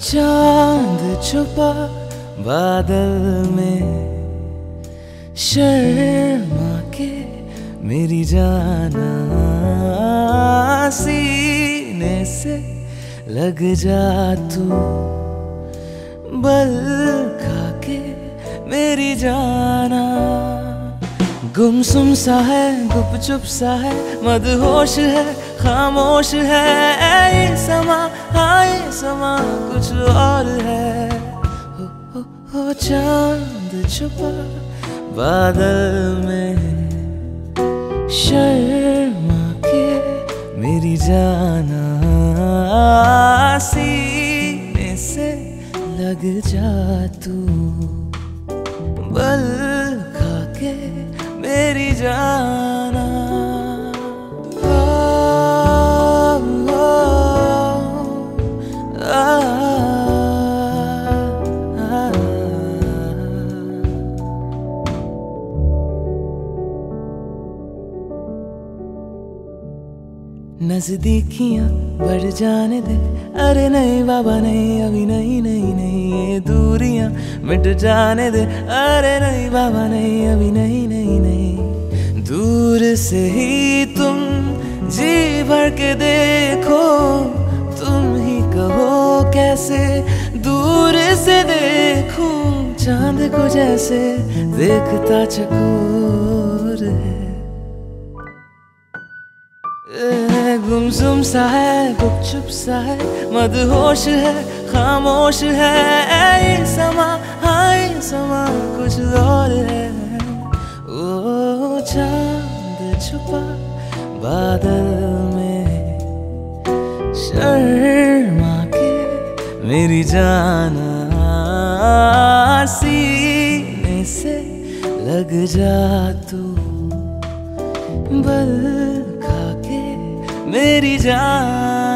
चाँद छुपा बादल में। शर्मा के मेरी जाना सीने से लग जा तू। बल खा के मेरी जाना गुमसुम सा है गुपचुप सा है मदहोश है खामोश है। ये समा हाँ ये समा कुछ और है। हो, हो, हो चाँद छुपा बादल में। शर्मा के मेरी जाना सीने से लग जा तू। मेरी जाना। आ, आ, आ, आ, नजदीकियाँ बढ़ जाने दे। अरे नहीं बाबा नहीं अभी नहीं नहीं नहीं ये दूरियाँ मिट जाने दे। अरे नहीं बाबा नहीं अभी नहीं दूर से ही तुम जी भर के देखो। तुम ही कहो कैसे दूर से देखूँ। चाँद को जैसे देखता चकोर है। गुमसुम सा है, गुपचुप सा है, मदहोश है, खामोश है। ये समा, हाय, समा, कुछ और है। ओ, चाँद छुपा बादल में। शर्मा के मेरी जाना सीने से लग जा तू। बल खा के मेरी जान